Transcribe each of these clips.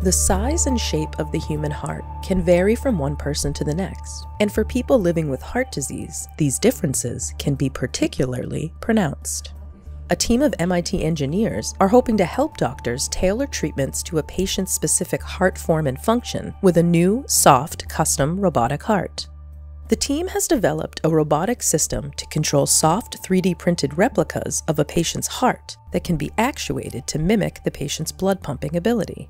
The size and shape of the human heart can vary from one person to the next, and for people living with heart disease, these differences can be particularly pronounced. A team of MIT engineers are hoping to help doctors tailor treatments to a patient's specific heart form and function with a new, soft, custom robotic heart. The team has developed a robotic system to control soft 3D printed replicas of a patient's heart that can be actuated to mimic the patient's blood pumping ability.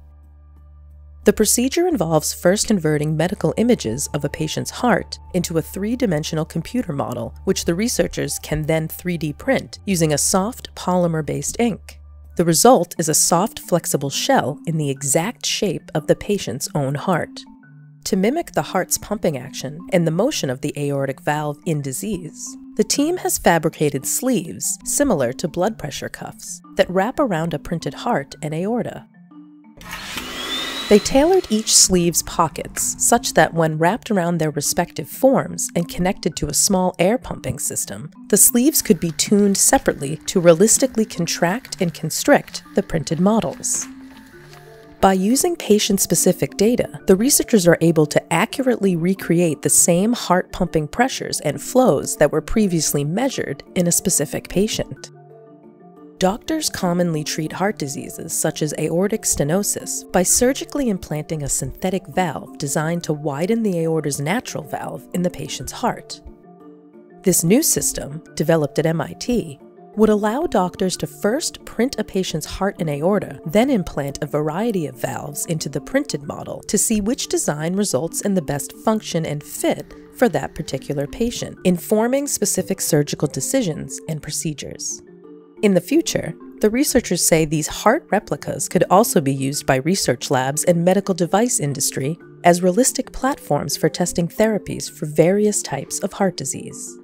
The procedure involves first converting medical images of a patient's heart into a three dimensional computer model, which the researchers can then 3D print using a soft polymer based ink. The result is a soft, flexible shell in the exact shape of the patient's own heart. To mimic the heart's pumping action and the motion of the aortic valve in disease, the team has fabricated sleeves similar to blood pressure cuffs that wrap around a printed heart and aorta. They tailored each sleeve's pockets such that when wrapped around their respective forms and connected to a small air pumping system, the sleeves could be tuned separately to realistically contract and constrict the printed models. By using patient specific data, the researchers are able to accurately recreate the same heart pumping pressures and flows that were previously measured in a specific patient. Doctors commonly treat heart diseases such as aortic stenosis by surgically implanting a synthetic valve designed to widen the aorta's natural valve in the patient's heart. This new system, developed at MIT, would allow doctors to first print a patient's heart and aorta, then implant a variety of valves into the printed model to see which design results in the best function and fit for that particular patient, informing specific surgical decisions and procedures. In the future, the researchers say these heart replicas could also be used by research labs and medical device industry as realistic platforms for testing therapies for various types of heart disease.